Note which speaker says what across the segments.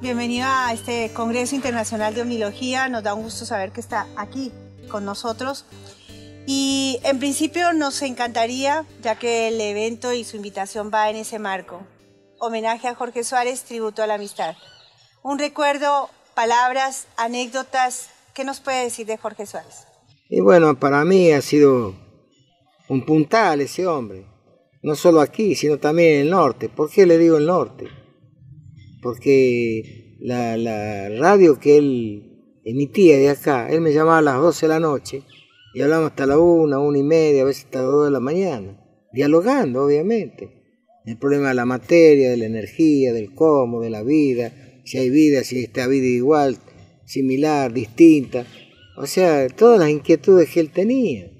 Speaker 1: bienvenido a este Congreso Internacional de Omnilogía. Nos da un gusto saber que está aquí con nosotros. Y en principio nos encantaría, ya que el evento y su invitación va en ese marco, homenaje a Jorge Suárez, tributo a la amistad. Un recuerdo, palabras, anécdotas, ¿qué nos puede decir de Jorge Suárez?
Speaker 2: Y bueno, para mí ha sido un puntal ese hombre, no solo aquí, sino también en el norte. ¿Por qué le digo el norte? Porque la, radio que él emitía de acá, él me llamaba a las 12 de la noche y hablamos hasta la una, una y media, a veces hasta las dos de la mañana, dialogando, obviamente. El problema de la materia, de la energía, del cómo, de la vida, si hay vida, si esta vida igual, similar, distinta. O sea, todas las inquietudes que él tenía.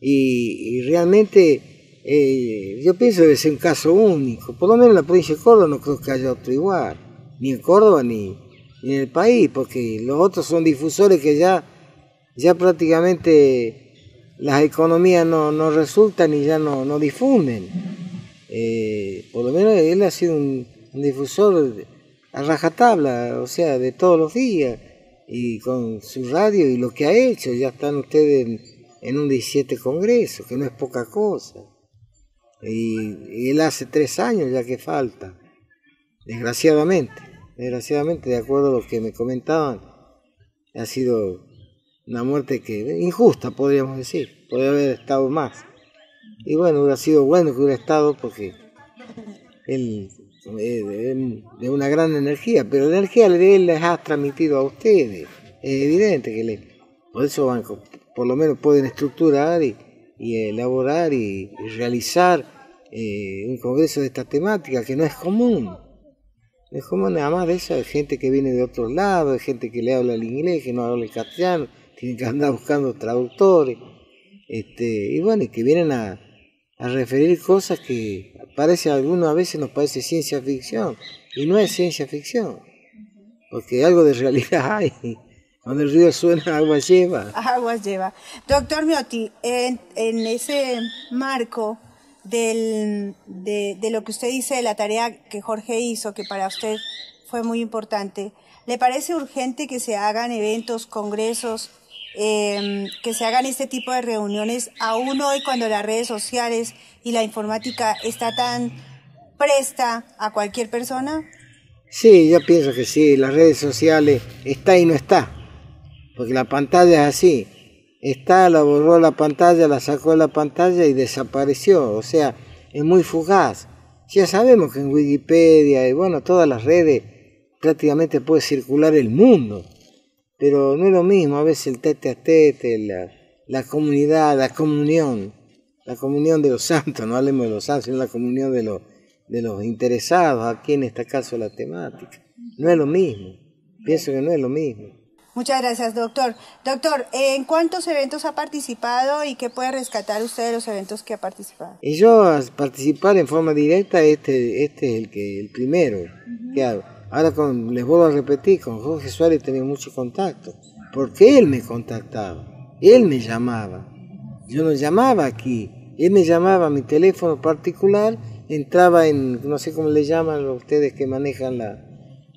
Speaker 2: Y, realmente eh, yo pienso que ser un caso único. Por lo menos en la provincia de Córdoba no creo que haya otro igual. Ni en Córdoba ni, ni en el país, porque los otros son difusores que ya ya prácticamente las economías no, resultan y ya no, difunden. Eh, por lo menos él ha sido un, difusor a rajatabla, o sea, de todos los días, y con su radio y lo que ha hecho, ya están ustedes en, un 17 congreso, que no es poca cosa. Y, él hace tres años ya que falta, desgraciadamente, desgraciadamente, de acuerdo a lo que me comentaban, ha sido una muerte que injusta, podríamos decir, podría haber estado más. Y bueno, hubiera sido bueno que hubiera estado porque él eh, de una gran energía, pero la energía de él les ha transmitido a ustedes. Es evidente que le, por eso van, por lo menos pueden estructurar y, elaborar y, realizar eh, un congreso de esta temática que no es común. es común nada más de esa de gente que viene de otros lados, de gente que le habla el inglés, que no habla el castellano, tienen que andar buscando traductores, este, y bueno, y que vienen a, referir cosas que parece a algunos a veces nos parece ciencia ficción, y no es ciencia ficción, porque algo de realidad hay. Cuando el río suena, agua lleva.
Speaker 1: Agua lleva. Doctor Miotti, en, ese marco del, de, de, lo que usted dice de la tarea que Jorge hizo, que para usted fue muy importante, ¿le parece urgente que se hagan eventos, congresos Em, que se hagan este tipo de reuniones, aún hoy cuando las redes sociales y la informática está tan presta a cualquier persona?
Speaker 2: Sí, yo pienso que sí, las redes sociales está y no está, porque la pantalla es así, está, la borró la pantalla, la sacó de la pantalla y desapareció, o sea, es muy fugaz. Ya sabemos que en Wikipedia y bueno, todas las redes prácticamente puede circular el mundo pero no es lo mismo a veces el tete a tete, la, comunidad, la comunión, la comunión de los santos, no hablemos de los santos, sino la comunión de los, de los interesados, aquí en este caso la temática. No es lo mismo, pienso que no es lo mismo.
Speaker 1: Muchas gracias, doctor. Doctor, ¿en cuántos eventos ha participado y qué puede rescatar usted de los eventos que ha participado?
Speaker 2: Y yo a participar en forma directa, este, este es el que el primero que hago. Ahora con, les vuelvo a repetir, con Jorge Suárez tenía mucho contacto, porque él me contactaba, él me llamaba. Yo no llamaba aquí, él me llamaba a mi teléfono particular, entraba en, no sé cómo le llaman ustedes que manejan la,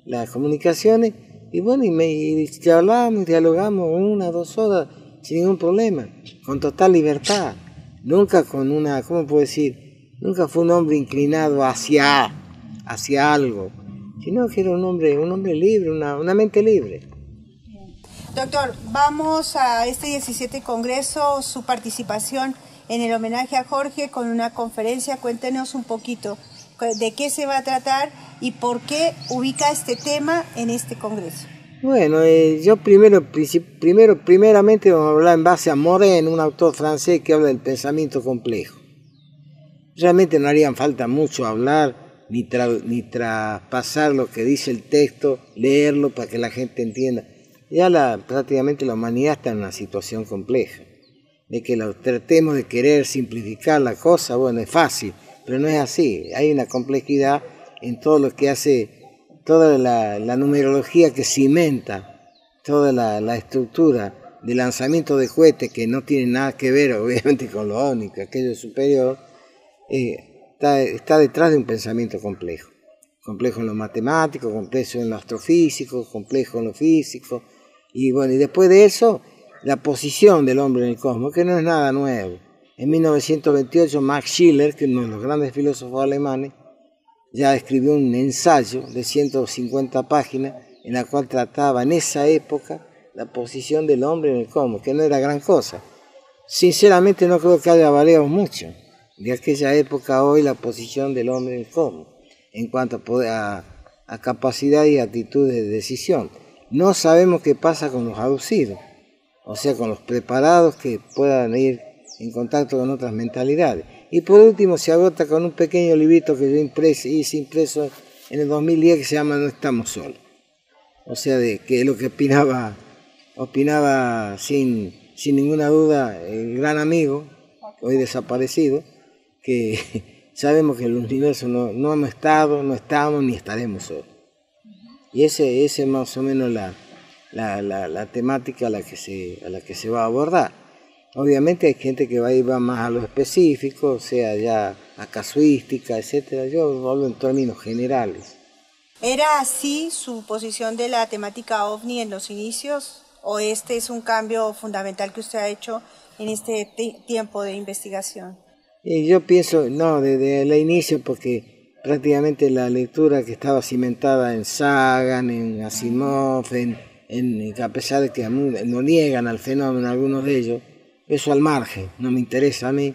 Speaker 2: las comunicaciones, y bueno, y, me, y hablábamos, dialogamos una, dos horas, sin ningún problema, con total libertad, nunca con una, ¿cómo puedo decir? Nunca fue un hombre inclinado hacia, hacia algo sino que era un hombre, un hombre libre, una, una mente libre.
Speaker 1: Doctor, vamos a este 17 Congreso, su participación en el homenaje a Jorge con una conferencia. Cuéntenos un poquito de qué se va a tratar y por qué ubica este tema en este Congreso.
Speaker 2: Bueno, eh, yo primero, primero, primeramente vamos a hablar en base a Morin, un autor francés que habla del pensamiento complejo. Realmente no harían falta mucho hablar ni, ni traspasar lo que dice el texto, leerlo para que la gente entienda. Ya la, prácticamente la humanidad está en una situación compleja. De que lo tratemos de querer simplificar la cosa, bueno, es fácil, pero no es así. Hay una complejidad en todo lo que hace, toda la, numerología que cimenta, toda la, estructura de lanzamiento de cohetes que no tiene nada que ver, obviamente, con lo único, aquello superior. Eh, está, detrás de un pensamiento complejo. complejo en lo matemático, complejo en lo astrofísico, complejo en lo físico. Y bueno, y después de eso, la posición del hombre en el cosmos, que no es nada nuevo. En 1928, Max Schiller, que uno de los grandes filósofos alemanes, ya escribió un ensayo de 150 páginas en la cual trataba en esa época la posición del hombre en el cosmos, que no era gran cosa. Sinceramente no creo que haya variado mucho de aquella época a hoy la posición del hombre en el cosmos en cuanto a, a, capacidad y actitud de decisión. No sabemos qué pasa con los aducidos, o sea, con los preparados que puedan ir en contacto con otras mentalidades. Y por último se agota con un pequeño librito que yo hice impreso en el 2010 que se llama No estamos solos. O sea, de que lo que opinaba, opinaba sin, sin ninguna duda el gran amigo, hoy desaparecido, que sabemos que el universo no, no hemos estado, no estamos ni estaremos hoy. Y ese, ese es más o menos la, la, la, temática a la, que se, a la que se va a abordar. Obviamente hay gente que va a ir más a lo específico, sea ya a casuística, etcétera. Yo hablo en términos generales.
Speaker 1: ¿Era así su posición de la temática ovni en los inicios? ¿O este es un cambio fundamental que usted ha hecho en este tiempo de investigación?
Speaker 2: Y yo pienso, no, desde el inicio, porque prácticamente la lectura que estaba cimentada en Sagan, en Asimov, en, en, a pesar de que no niegan al fenómeno algunos de ellos, eso al margen, no me interesa a mí.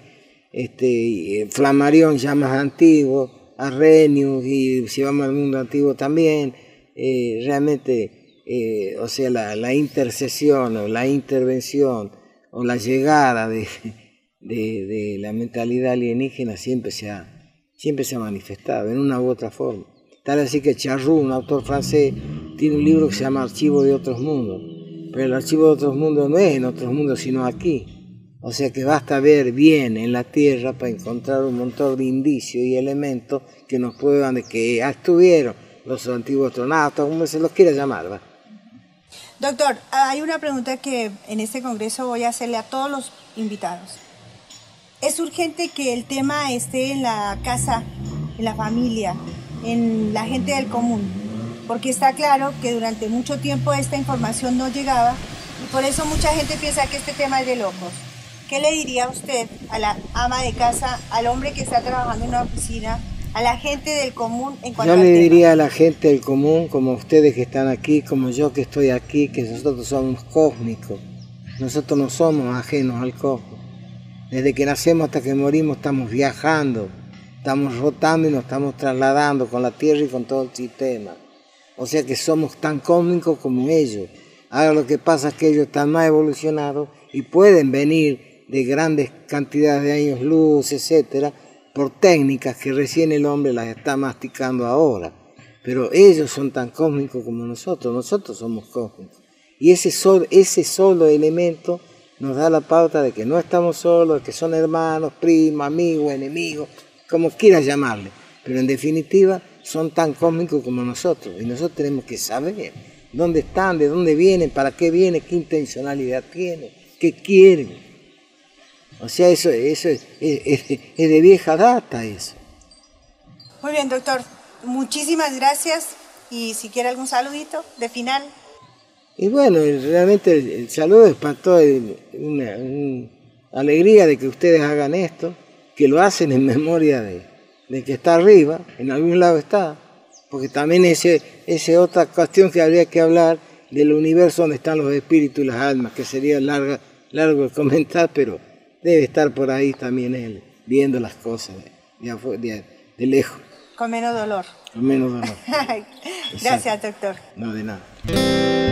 Speaker 2: Este, Flamarión ya más antiguo, Arrhenius, y si vamos al mundo antiguo también, eh, realmente, eh, o sea, la, intercesión o la intervención o la llegada de de, de, la mentalidad alienígena siempre se, ha, siempre se ha manifestado en una u otra forma. Tal así que Charroux, un autor francés, tiene un libro que se llama Archivo de otros mundos, pero el archivo de otros mundos no es en otros mundos, sino aquí. O sea que basta ver bien en la Tierra para encontrar un montón de indicios y elementos que nos prueban de que estuvieron los antiguos astronautas, como se los quiera llamar. ¿va?
Speaker 1: Doctor, hay una pregunta que en este congreso voy a hacerle a todos los invitados. Es urgente que el tema esté en la casa, en la familia, en la gente del común, porque está claro que durante mucho tiempo esta información no llegaba y por eso mucha gente piensa que este tema es de locos. ¿Qué le diría usted a la ama de casa, al hombre que está trabajando en una oficina, a la gente del común en cuanto
Speaker 2: Yo le diría a la gente del común, como ustedes que están aquí, como yo que estoy aquí, que nosotros somos cósmicos. Nosotros no somos ajenos al cosmos. Desde que nacemos hasta que morimos estamos viajando, estamos rotando y nos estamos trasladando con la Tierra y con todo el sistema. O sea que somos tan cósmicos como ellos. Ahora lo que pasa es que ellos están más evolucionados y pueden venir de grandes cantidades de años luz, etcétera, por técnicas que recién el hombre las está masticando ahora. Pero ellos son tan cósmicos como nosotros, nosotros somos cósmicos. Y ese, ese solo elemento nos da la pauta de que no estamos solos, que son hermanos, primos, amigos, enemigos, como quieras llamarle. Pero en definitiva son tan cósmicos como nosotros y nosotros tenemos que saber dónde están, de dónde vienen, para qué vienen, qué intencionalidad tienen, qué quieren. O sea, eso, eso es, es de vieja data eso.
Speaker 1: Muy bien, doctor. Muchísimas gracias. Y si quiere algún saludito de final.
Speaker 2: Y bueno, realmente el, saludo es para toda una, alegría de que ustedes hagan esto, que lo hacen en memoria de, de, que está arriba, en algún lado está, porque también ese, esa otra cuestión que habría que hablar del universo donde están los espíritus y las almas, que sería larga, largo el comentar, pero debe estar por ahí también él, viendo las cosas de, de, de lejos.
Speaker 1: Con menos dolor.
Speaker 2: Con menos dolor.
Speaker 1: Gracias, doctor.
Speaker 2: No, de nada.